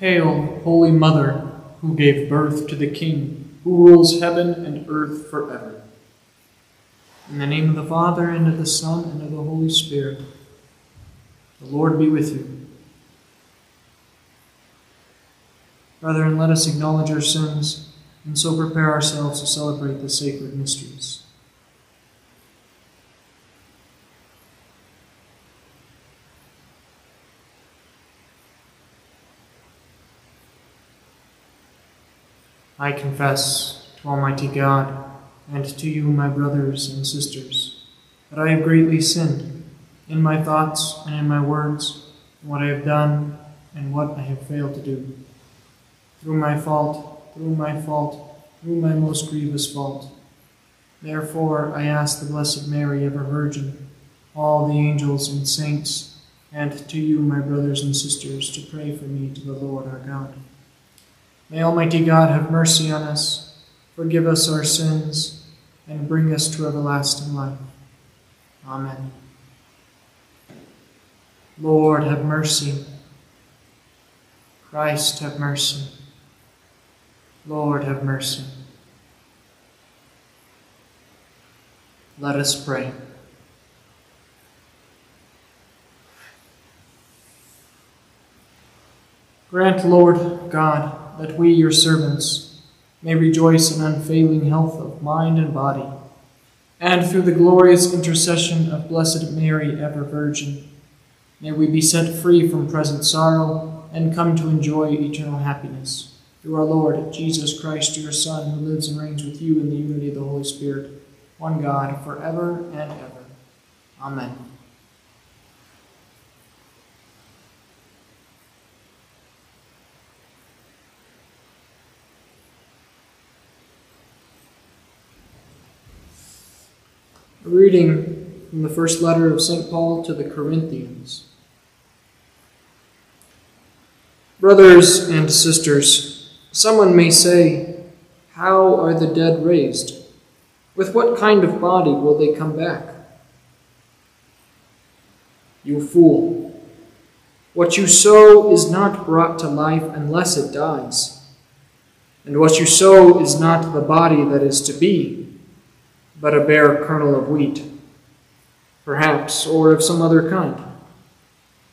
Hail, Holy Mother, who gave birth to the King, who rules heaven and earth forever. In the name of the Father, and of the Son, and of the Holy Spirit, the Lord be with you. Brethren, let us acknowledge our sins and so prepare ourselves to celebrate the sacred mysteries. I confess to Almighty God and to you, my brothers and sisters, that I have greatly sinned in my thoughts and in my words, what I have done and what I have failed to do. Through my fault, through my fault, through my most grievous fault. Therefore, I ask the Blessed Mary, ever Virgin, all the angels and saints, and to you, my brothers and sisters, to pray for me to the Lord our God. May Almighty God have mercy on us, forgive us our sins, and bring us to everlasting life. Amen. Lord, have mercy. Christ, have mercy. Lord, have mercy. Let us pray. Grant, Lord God, that we, your servants, may rejoice in unfailing health of mind and body, and through the glorious intercession of Blessed Mary, ever Virgin, may we be set free from present sorrow and come to enjoy eternal happiness. Through our Lord Jesus Christ, your Son, who lives and reigns with you in the unity of the Holy Spirit, one God, forever and ever. Amen. Reading from the first letter of St. Paul to the Corinthians. Brothers and sisters, someone may say, How are the dead raised? With what kind of body will they come back? You fool! What you sow is not brought to life unless it dies. And what you sow is not the body that is to be but a bare kernel of wheat, perhaps, or of some other kind.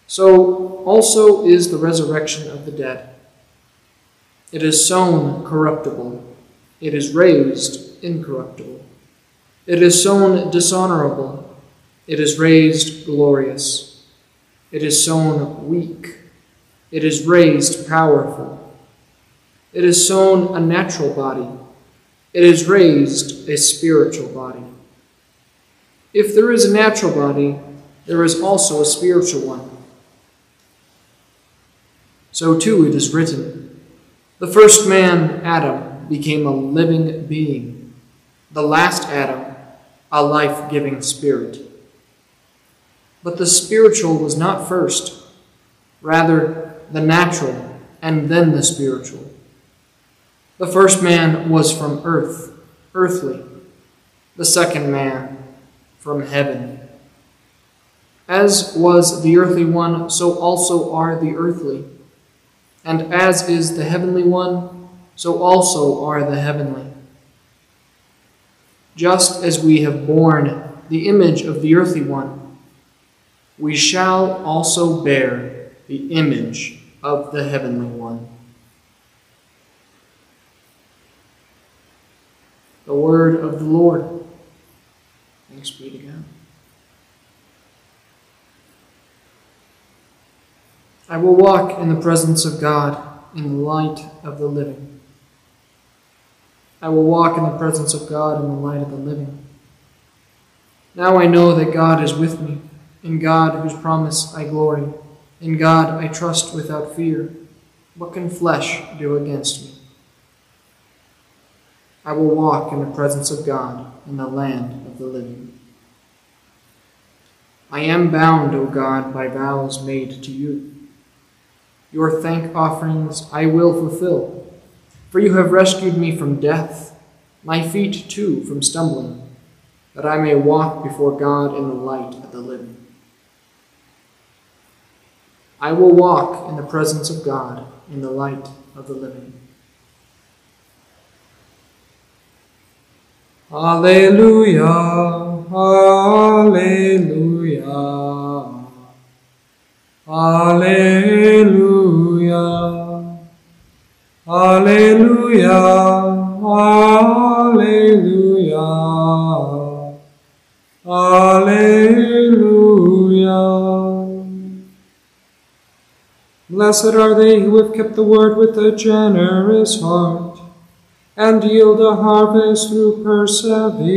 So also is the resurrection of the dead. It is sown corruptible, it is raised incorruptible. It is sown dishonorable, it is raised glorious. It is sown weak, it is raised powerful. It is sown a natural body it is raised a spiritual body. If there is a natural body, there is also a spiritual one. So too it is written The first man, Adam, became a living being, the last Adam, a life giving spirit. But the spiritual was not first, rather, the natural, and then the spiritual. The first man was from earth, earthly. The second man from heaven. As was the earthly one, so also are the earthly. And as is the heavenly one, so also are the heavenly. Just as we have borne the image of the earthly one, we shall also bear the image of the heavenly one. The word of the Lord. Thanks be to God. I will walk in the presence of God in the light of the living. I will walk in the presence of God in the light of the living. Now I know that God is with me, in God whose promise I glory, in God I trust without fear. What can flesh do against me? I will walk in the presence of God in the land of the living. I am bound, O God, by vows made to you. Your thank offerings I will fulfill, for you have rescued me from death, my feet too from stumbling, that I may walk before God in the light of the living. I will walk in the presence of God in the light of the living. Alleluia, Alleluia, Alleluia, Alleluia, Alleluia, Alleluia. Blessed are they who have kept the word with a generous heart and yield a harvest through perseverance.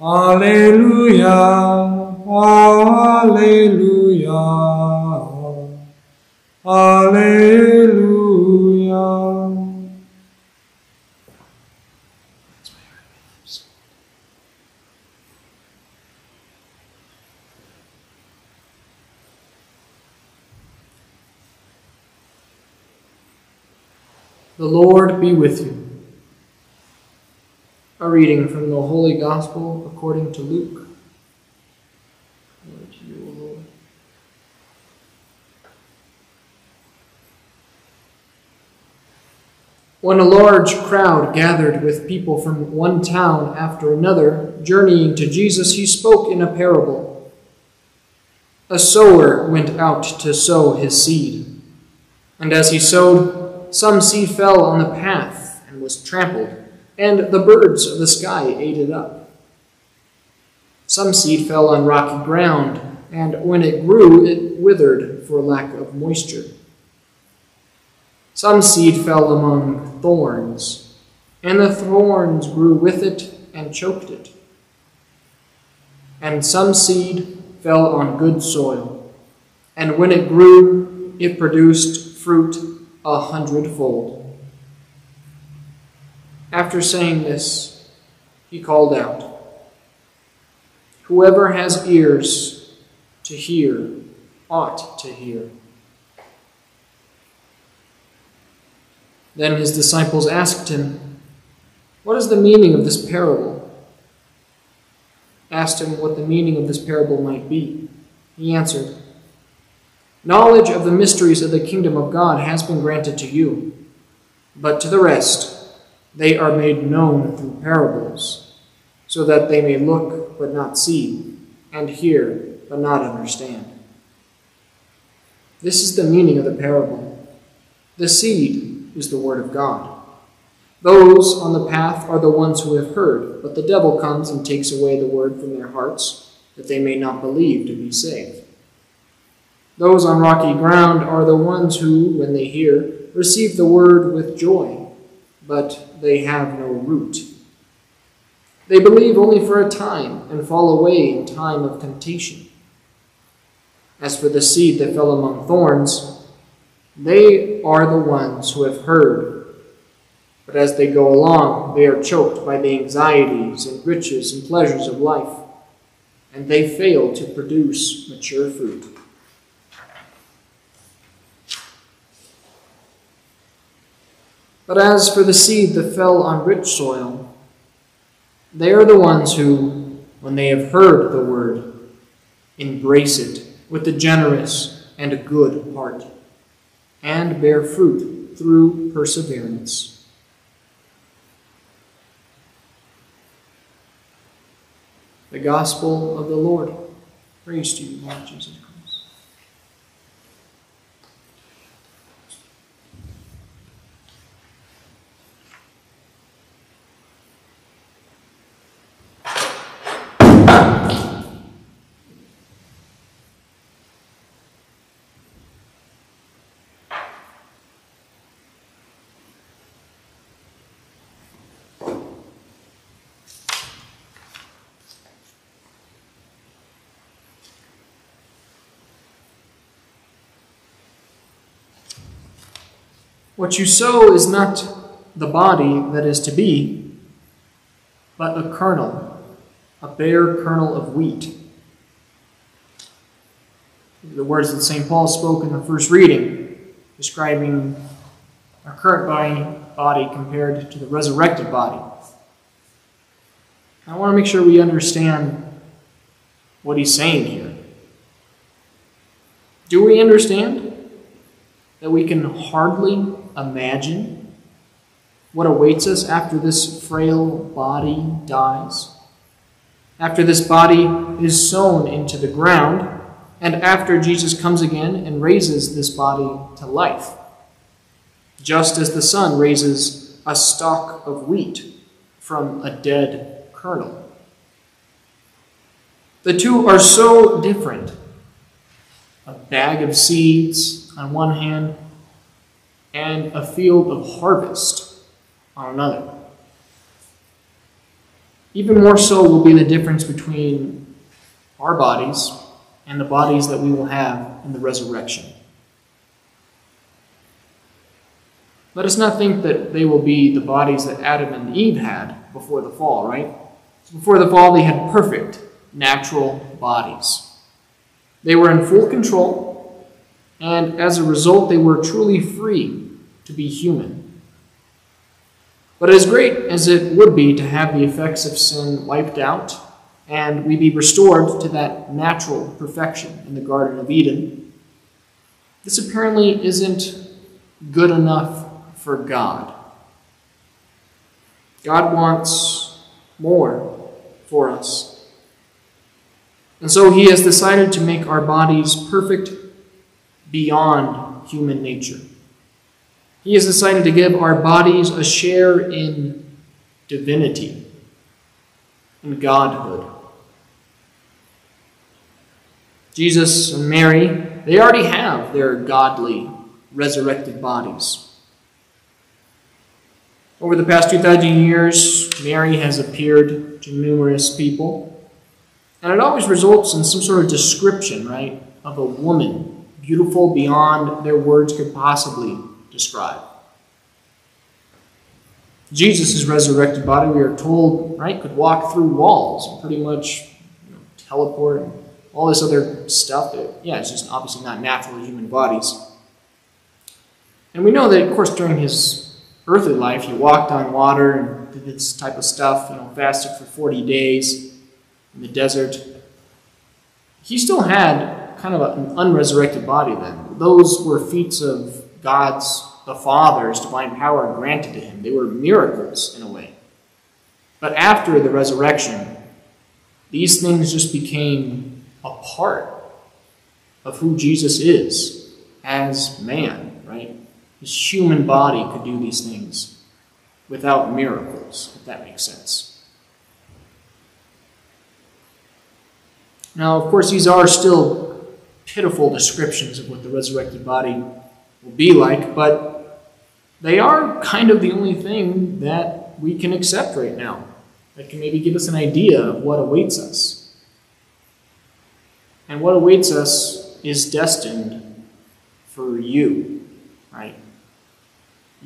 Alleluia, Alleluia, Alleluia. The Lord be with you. A reading from the Holy Gospel according to Luke. When a large crowd gathered with people from one town after another, journeying to Jesus, he spoke in a parable. A sower went out to sow his seed. And as he sowed, some seed fell on the path and was trampled, and the birds of the sky ate it up. Some seed fell on rocky ground, and when it grew, it withered for lack of moisture. Some seed fell among thorns, and the thorns grew with it and choked it. And some seed fell on good soil, and when it grew, it produced fruit a hundredfold. After saying this, he called out, Whoever has ears to hear ought to hear. Then his disciples asked him, What is the meaning of this parable? Asked him what the meaning of this parable might be. He answered, Knowledge of the mysteries of the kingdom of God has been granted to you, but to the rest they are made known through parables, so that they may look but not see, and hear but not understand. This is the meaning of the parable. The seed is the word of God. Those on the path are the ones who have heard, but the devil comes and takes away the word from their hearts, that they may not believe to be saved. Those on rocky ground are the ones who, when they hear, receive the word with joy, but they have no root. They believe only for a time and fall away in time of temptation. As for the seed that fell among thorns, they are the ones who have heard. But as they go along, they are choked by the anxieties and riches and pleasures of life, and they fail to produce mature fruit. But as for the seed that fell on rich soil, they are the ones who, when they have heard the word, embrace it with a generous and a good heart, and bear fruit through perseverance. The Gospel of the Lord. Praise to you, Lord Jesus Christ. What you sow is not the body that is to be, but a kernel, a bare kernel of wheat. The words that St. Paul spoke in the first reading, describing our current body, body compared to the resurrected body. I want to make sure we understand what he's saying here. Do we understand that we can hardly imagine what awaits us after this frail body dies? After this body is sown into the ground, and after Jesus comes again and raises this body to life, just as the sun raises a stalk of wheat from a dead kernel. The two are so different. A bag of seeds on one hand, and a field of harvest on another. Even more so will be the difference between our bodies and the bodies that we will have in the resurrection. Let us not think that they will be the bodies that Adam and Eve had before the fall, right? Before the fall, they had perfect natural bodies. They were in full control, and as a result, they were truly free to be human. But as great as it would be to have the effects of sin wiped out and we be restored to that natural perfection in the Garden of Eden, this apparently isn't good enough for God. God wants more for us. And so he has decided to make our bodies perfect beyond human nature. He has decided to give our bodies a share in divinity, and godhood. Jesus and Mary, they already have their godly, resurrected bodies. Over the past 2,000 years, Mary has appeared to numerous people, and it always results in some sort of description, right, of a woman, beautiful beyond their words could possibly describe. Jesus' resurrected body, we are told, right, could walk through walls and pretty much you know, teleport and all this other stuff that, yeah, it's just obviously not natural human bodies. And we know that, of course, during his earthly life, he walked on water and did this type of stuff, you know, fasted for 40 days in the desert. He still had kind of an unresurrected body then. Those were feats of God's, the Father's divine power granted to him. They were miracles in a way. But after the resurrection, these things just became a part of who Jesus is as man, right? His human body could do these things without miracles, if that makes sense. Now, of course, these are still pitiful descriptions of what the resurrected body will be like, but they are kind of the only thing that we can accept right now that can maybe give us an idea of what awaits us. And what awaits us is destined for you, right?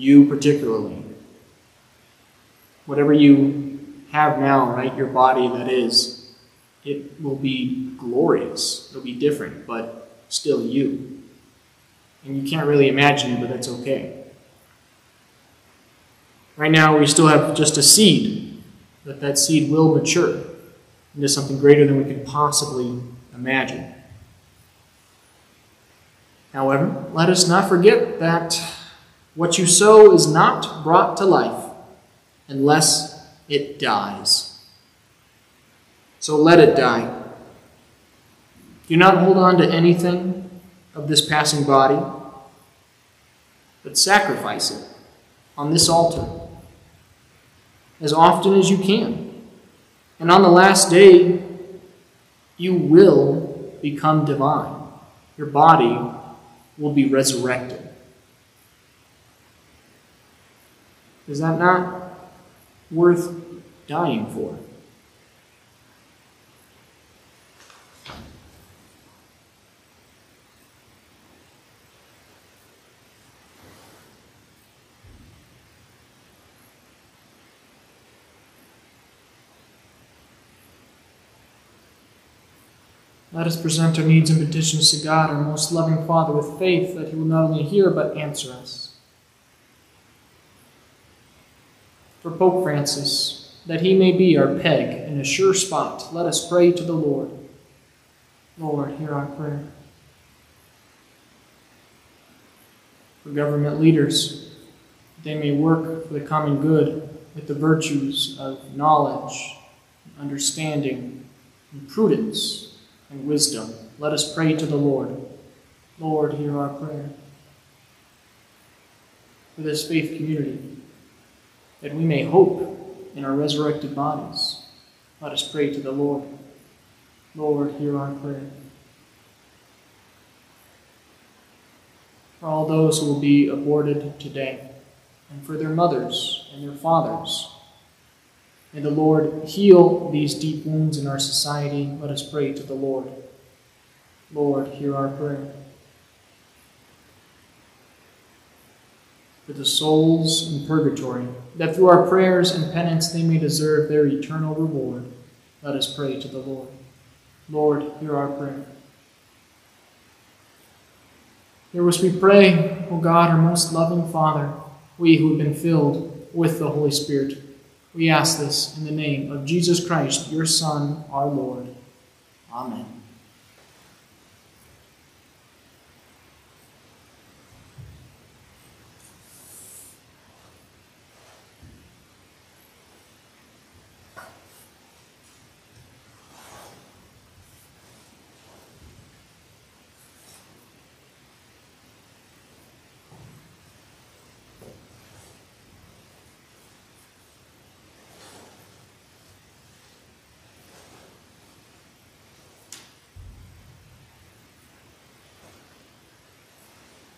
you particularly. Whatever you have now, right, your body that is, it will be glorious. It'll be different, but still you. And you can't really imagine it, but that's okay. Right now, we still have just a seed, but that seed will mature into something greater than we can possibly imagine. However, let us not forget that what you sow is not brought to life unless it dies. So let it die. Do not hold on to anything of this passing body, but sacrifice it on this altar as often as you can. And on the last day, you will become divine. Your body will be resurrected. Is that not worth dying for? Let us present our needs and petitions to God, our most loving Father, with faith that He will not only hear but answer us. for Pope Francis, that he may be our peg and a sure spot, let us pray to the Lord. Lord, hear our prayer. for government leaders, they may work for the common good with the virtues of knowledge, understanding, and prudence, and wisdom. Let us pray to the Lord. Lord, hear our prayer. For this faith community, that we may hope in our resurrected bodies, let us pray to the Lord. Lord, hear our prayer. For all those who will be aborted today, and for their mothers and their fathers, may the Lord heal these deep wounds in our society. Let us pray to the Lord. Lord, hear our prayer. For the souls in purgatory, that through our prayers and penance they may deserve their eternal reward, let us pray to the Lord. Lord, hear our prayer. Hear us, we pray, O God, our most loving Father, we who have been filled with the Holy Spirit. We ask this in the name of Jesus Christ, your Son, our Lord. Amen.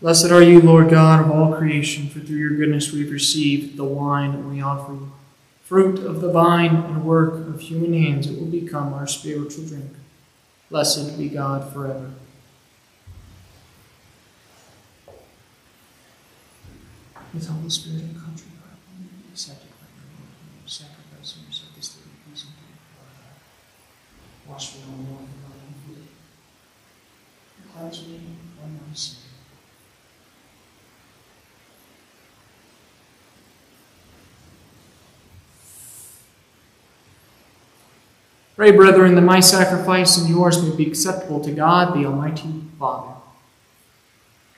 Blessed are you, Lord God of all creation, for through your goodness we've received the wine that we offer you. Fruit of the vine and work of human hands, it will become our spiritual drink. Blessed be God forever. With the spirit and country, accepted by your Lord, sacrifice of yourself this day, to you. Wash me Cleanse me my sin. Pray, brethren, that my sacrifice and yours may be acceptable to God, the Almighty Father.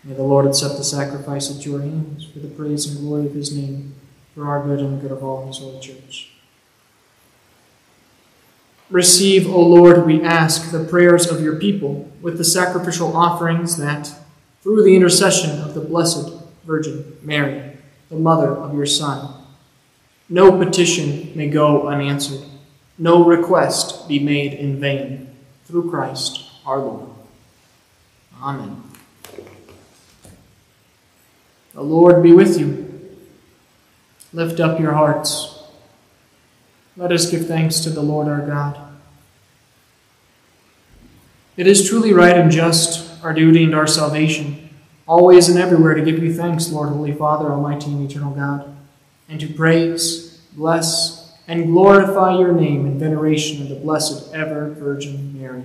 May the Lord accept the sacrifice at your hands for the praise and glory of his name, for our good and the good of all his holy church. Receive, O Lord, we ask, the prayers of your people with the sacrificial offerings that, through the intercession of the Blessed Virgin Mary, the mother of your Son, no petition may go unanswered no request be made in vain. Through Christ our Lord. Amen. The Lord be with you. Lift up your hearts. Let us give thanks to the Lord our God. It is truly right and just, our duty and our salvation, always and everywhere to give you thanks, Lord, Holy Father, Almighty and Eternal God, and to praise, bless, and glorify your name in veneration of the blessed ever Virgin Mary.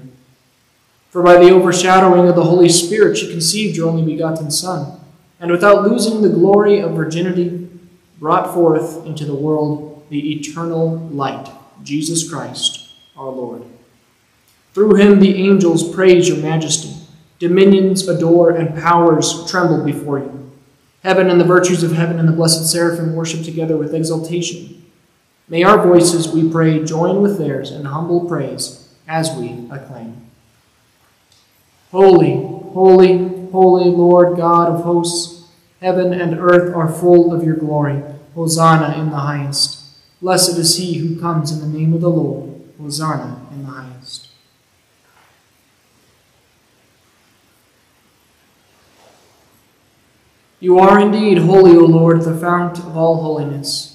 For by the overshadowing of the Holy Spirit she conceived your only begotten Son, and without losing the glory of virginity, brought forth into the world the eternal light, Jesus Christ, our Lord. Through him the angels praise your majesty, dominions adore, and powers tremble before you. Heaven and the virtues of heaven and the blessed seraphim worship together with exultation. May our voices, we pray, join with theirs in humble praise as we acclaim. Holy, holy, holy Lord God of hosts, heaven and earth are full of your glory. Hosanna in the highest. Blessed is he who comes in the name of the Lord. Hosanna in the highest. You are indeed holy, O Lord, the fount of all holiness.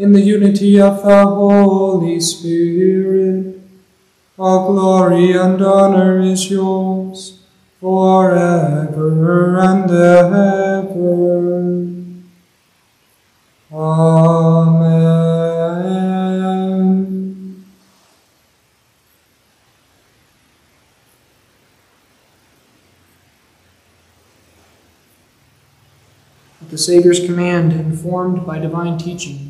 in the unity of the Holy Spirit. All glory and honor is yours forever and ever. Amen. At the Savior's command, informed by divine teaching,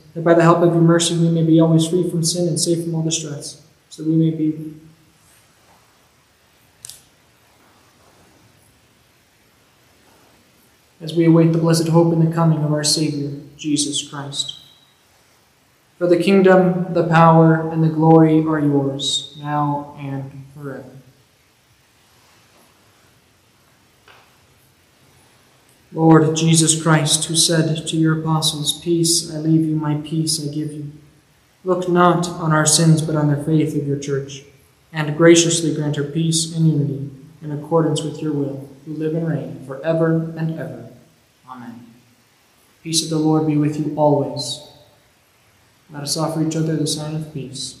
that by the help of your mercy we may be always free from sin and safe from all distress, so we may be as we await the blessed hope and the coming of our Savior, Jesus Christ. For the kingdom, the power, and the glory are yours, now and forever. Lord Jesus Christ, who said to your apostles, Peace I leave you, my peace I give you, look not on our sins but on the faith of your church, and graciously grant her peace and unity in accordance with your will, who live and reign for ever and ever. Amen. Peace of the Lord be with you always. Let us offer each other the sign of peace.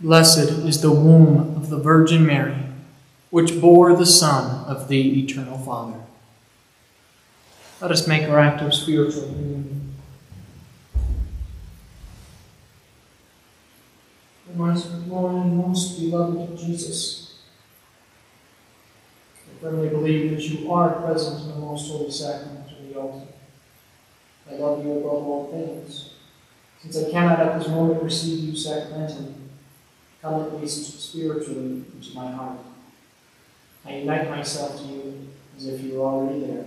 Blessed is the womb of the Virgin Mary, which bore the Son of the Eternal Father. Let us make our act of spiritual union. Most Lord and most beloved Jesus, I firmly believe that you are present in the most holy sacrament of the altar. I love you above all things, since I cannot at this moment receive you sacramentally come at least spiritually into my heart. I unite myself to you as if you were already there.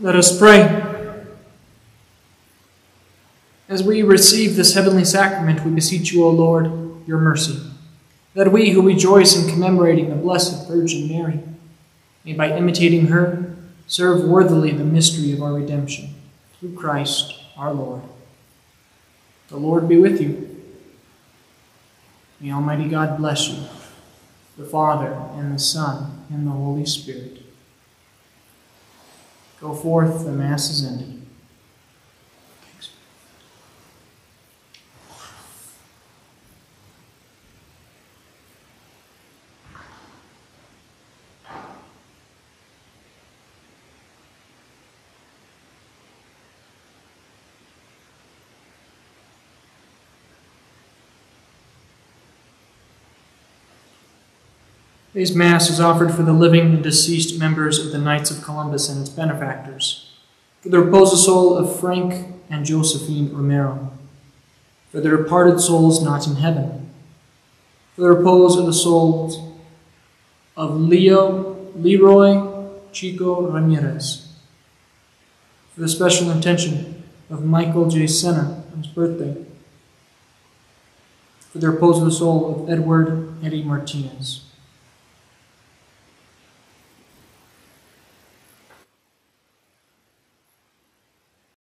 Let us pray. As we receive this heavenly sacrament, we beseech you, O Lord, your mercy, that we who rejoice in commemorating the Blessed Virgin Mary may, by imitating her, serve worthily the mystery of our redemption, through Christ our Lord. The Lord be with you. May Almighty God bless you, the Father, and the Son, and the Holy Spirit. Go forth, the Mass is ended. Today's Mass is offered for the living and deceased members of the Knights of Columbus and its benefactors, for the reposed soul of Frank and Josephine Romero, for the departed souls not in heaven, for the repose of the souls of Leo, Leroy, Chico Ramirez, for the special intention of Michael J. Senna on his birthday, for the repose of the soul of Edward Eddie Martinez.